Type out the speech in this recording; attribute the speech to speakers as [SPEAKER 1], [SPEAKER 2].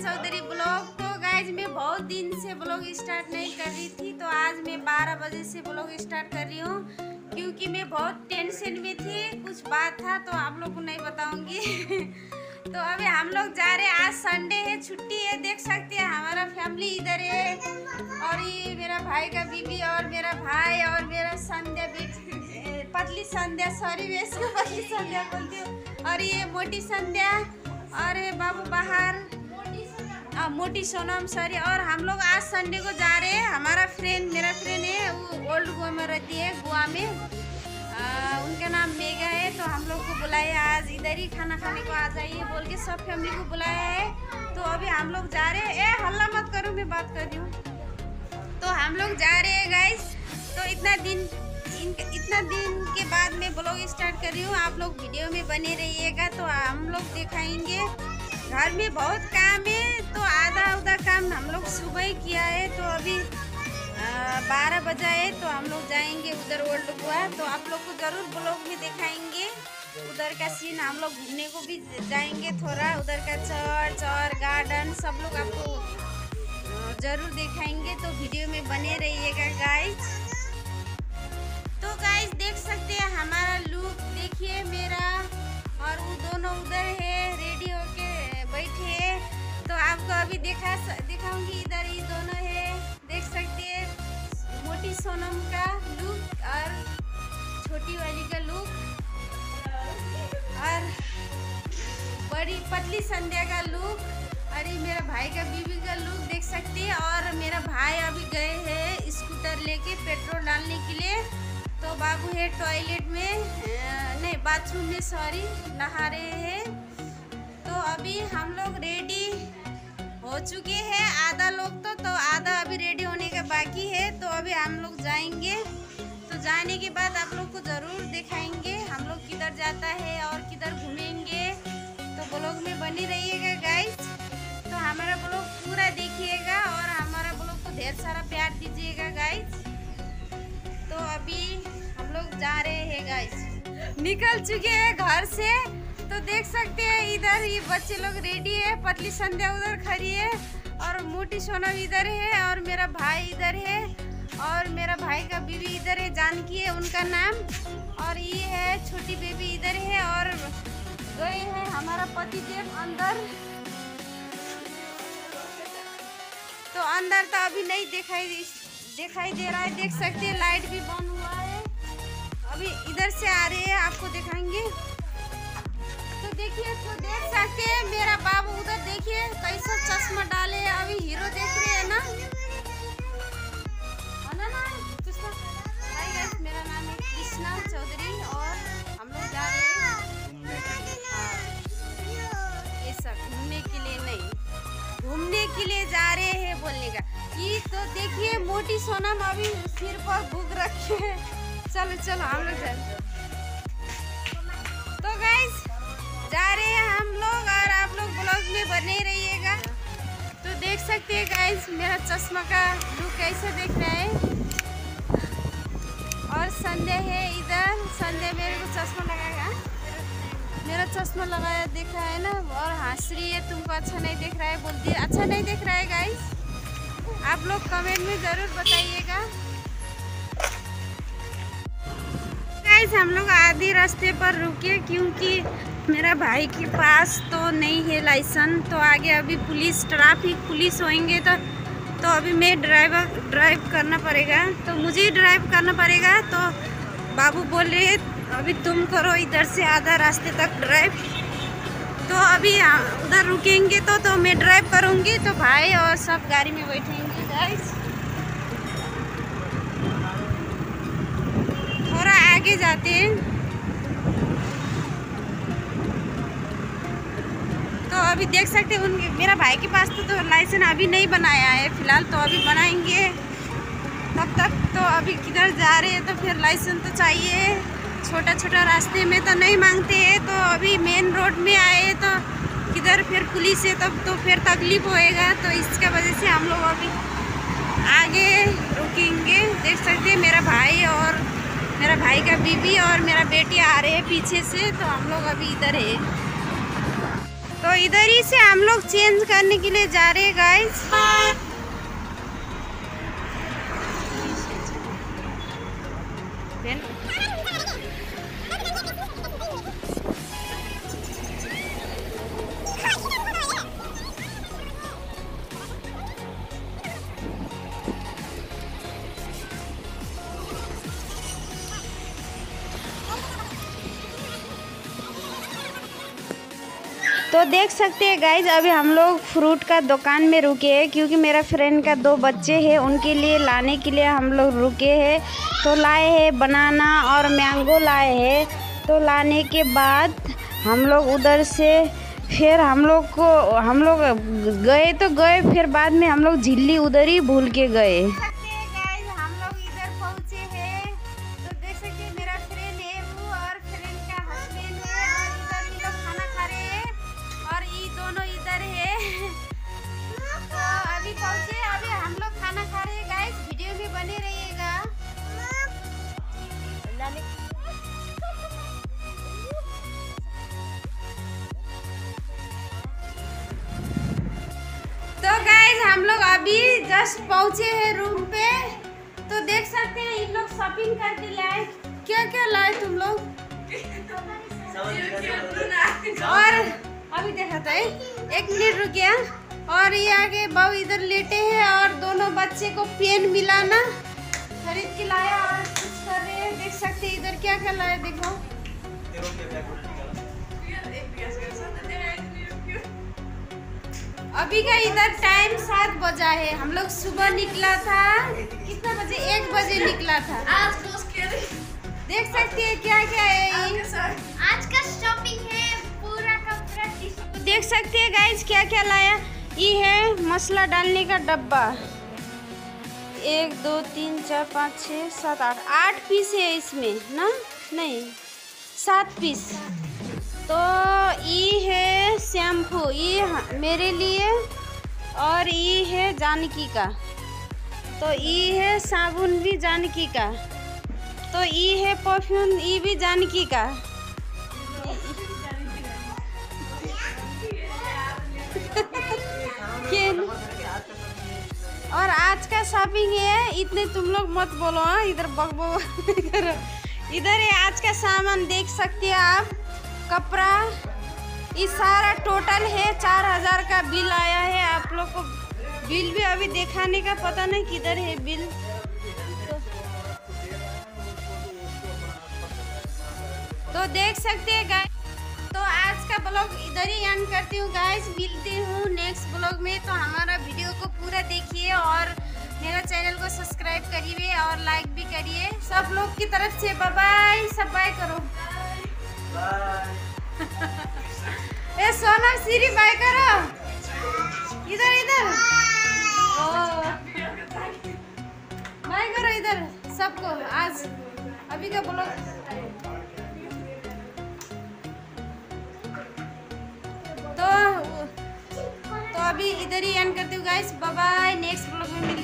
[SPEAKER 1] Chaudhary blog. तो guys मैं बहुत दिन से ब्लॉग स्टार्ट नहीं कर रही थी तो आज मैं 12 बजे से ब्लॉग स्टार्ट कर रही हूँ, क्योंकि मैं बहुत टेंशन में थी, कुछ बात था तो आप लोग को नहीं बताऊँगी। तो अभी हम लोग जा रहे हैं, आज संडे है, छुट्टी है, देख सकते हैं, हमारा फैमिली इधर है। और ये मेरा भाई का बीबी और मेरा भाई और मेरा संध्या बेटी पतली संध्या सॉरी मैं इसको पतली संध्या बोलती हूँ। और ये मोटी संध्या और बाबू बाहर। मोटी सोनम सॉरी और हम लोग आज संडे को जा रहे हैं। हमारा फ्रेंड मेरा फ्रेंड है, वो ओल्ड गोवा में रहती है गोवा में। उनका नाम मेगा है तो हम लोग को बुलाया आज। इधर ही खाना खाने को आ जाइए, बोल के सब फैमिली को बुलाया है। तो अभी हम लोग जा रहे हैं। ए, हल्ला मत करो, मैं बात कर रही हूँ। तो हम लोग जा रहे हैं गाइस तो इतना दिन इतना दिन के बाद मैं ब्लॉग स्टार्ट कर रही हूँ। आप लोग वीडियो में बने रहिएगा तो हम लोग दिखाएँगे। घर में बहुत काम है तो आधा उधा काम हम लोग सुबह ही किया है तो अभी बारह बजा है तो हम लोग जाएँगे उधर ओल्ड गोवा तो आप लोग को ज़रूर ब्लॉग में दिखाएँगे। उधर का सीन हम लोग घूमने को भी जाएँगे थोड़ा। उधर का चर्च और गार्डन सब लोग आपको ज़रूर दिखाएँगे। तो वीडियो में बने रहिएगा गाइस तो गाइस देख सकते हैं हमारा लुक देखिए मेरा, और वो दोनों उधर है रेडी हैं आपको अभी दिखा दिखाऊँगी इधर, ये दोनों है। देख सकते हैं, मोटी सोनम का लुक और छोटी वाली का लुक और बड़ी पतली संध्या का लुक ये मेरा भाई का बीवी का लुक देख सकते हैं। और मेरा भाई अभी गए हैं स्कूटर लेके पेट्रोल डालने के लिए। तो बाबू है टॉयलेट में नहीं बाथरूम में सॉरी नहा रहे हैं। तो अभी हम लोग रेडी हो चुके हैं। आधा लोग तो तो आधा अभी रेडी होने का बाकी है तो अभी हम लोग जाएँगे। तो जाने के बाद आप लोग को ज़रूर दिखाएँगे। हम लोग किधर जाता है और किधर घूमेंगे। तो ब्लॉग में बनी रहिएगा गाइस तो हमारा ब्लॉग पूरा देखिएगा और हमारा ब्लॉग को ढेर सारा प्यार दीजिएगा गाइस तो अभी हम लोग जा रहे हैं गाइस निकल चुके हैं घर से। तो देख सकते हैं, इधर ये बच्चे लोग रेडी है, पतली संध्या उधर खड़ी है, और मोटी सोनम इधर है, और मेरा भाई इधर है, और मेरा भाई का बीवी इधर है, जानकी है उनका नाम, और ये है छोटी बेबी इधर है, और गए हैं हमारा पति देव अंदर। तो अंदर तो अभी नहीं दिखाई दिखाई दे रहा है, देख सकते हैं लाइट भी बंद हुआ है। अभी इधर से आ रहे हैं, आपको दिखाएँगे। देखिए तो देख सकते हैं, मेरा बाबू उधर देखिए, कैसा चश्मा डाले अभी हीरो देख रहे हैं ना। है के लिए नहीं, घूमने के लिए जा रहे हैं बोलने का। ये तो देखिए, मोटी सोनम अभी सिर पर भूख रखे है। चलो चलो, हम लोग जाए। तो गाइस देख सकते हैं गाइस मेरा चश्मा का लुक कैसे देख रहा है। और संडे है इधर संडे मेरे को चश्मा लगाएगा मेरा चश्मा लगाया देख रहा है ना, और हंस रही है, तुमको अच्छा नहीं देख रहा है, बोलती अच्छा नहीं देख रहा है गाइस आप लोग कमेंट में ज़रूर बताइएगा। गाइस हम लोग आधे रास्ते पर रुके क्योंकि मेरा भाई के पास तो नहीं है लाइसेंस तो आगे अभी पुलिस ट्रैफ़िक पुलिस होएँगे तो तो अभी मैं ड्राइवर ड्राइव करना पड़ेगा। तो मुझे ही ड्राइव करना पड़ेगा तो बाबू बोल रहे हैं, अभी तुम करो, इधर से आधा रास्ते तक ड्राइव तो अभी उधर रुकेंगे तो तो मैं ड्राइव करूँगी तो भाई और सब गाड़ी में बैठेंगे गाइस थोड़ा आगे जाते हैं। तो अभी देख सकते हैं उनके मेरा भाई के पास तो, तो लाइसेंस अभी नहीं बनाया है फ़िलहाल तो अभी बनाएँगे। तब तक तो अभी किधर जा रहे हैं तो फिर लाइसेंस तो चाहिए। छोटा छोटा रास्ते में तो नहीं मांगते हैं तो अभी मेन रोड में आए तो किधर फिर पुलिस है तब तो फिर तकलीफ़ होएगा। तो इसके वजह से हम लोग अभी आगे रुकेंगे। देख सकते हैं मेरा भाई और मेरा भाई का बीबी और मेरा बेटी आ रहे हैं पीछे से तो हम लोग अभी इधर है। तो इधर ही से हम लोग चेंज करने के लिए जा रहे हैं गाइस तो देख सकते हैं गाइज़ अभी हम लोग फ्रूट का दुकान में रुके हैं, क्योंकि मेरा फ्रेंड का दो बच्चे हैं, उनके लिए लाने के लिए हम लोग रुके हैं। तो लाए हैं बनाना और मैंगो लाए हैं। तो लाने के बाद हम लोग उधर से फिर हम लोग को, हम लोग गए तो गए, फिर बाद में हम लोग झिल्ली उधर ही भूल के गए। अभी जस्ट पहुँचे हैं रूम पे तो देख सकते हैं इन लोग शॉपिंग करके लाए क्या क्या लाए तुम लोग? और अभी देखा था एक मिनट रुकिए और ये आगे बाबू इधर लेटे हैं और दोनों बच्चे को पेन मिला ना खरीद के लाया और कुछ कर रहे हैं। देख सकते हैं इधर क्या क्या लाया देखो। अभी का इधर टाइम सात बजा है। हम लोग सुबह निकला था। कितना बजे? एक बजे निकला था।
[SPEAKER 2] आज
[SPEAKER 1] देख सकते हैं क्या क्या है
[SPEAKER 2] आज का शॉपिंग है पूरा का पूरा
[SPEAKER 1] तो देख सकते हैं गाइस क्या क्या लाया। ये है मसाला डालने का डब्बा। एक दो तीन चार पाँच छः सात आठ। आठ पीस है इसमें ना? नहीं। सात पीस तो ये है शैम्पू ये मेरे लिए और ये है जानकी का। तो ये है साबुन भी जानकी का। तो ये है परफ्यूम, ये भी जानकी का। और आज का शॉपिंग है, इतने तुम लोग मत बोलो हाँ इधर बक करो। इधर ये आज का सामान देख सकते हैं आप, कपड़ा। ये सारा टोटल है चार हज़ार का बिल आया है। आप लोग को बिल भी अभी दिखाने का पता नहीं किधर है बिल तो देख सकते हैं गाइस तो आज का ब्लॉग इधर ही एंड करती हूँ। गाइस मिलती हूँ नेक्स्ट ब्लॉग में। तो हमारा वीडियो को पूरा देखिए और मेरा चैनल को सब्सक्राइब करिए और लाइक भी करिए। सब लोग की तरफ़ से बाय बाय सब बाय करो। ए सोनम सीरी बाय करो। इधर इधर। ओ। बाय करो इधर, सबको, आज। अभी का ब्लॉग। तो तो अभी इधर ही एंड करती हूँ guys bye bye next blog में मिलते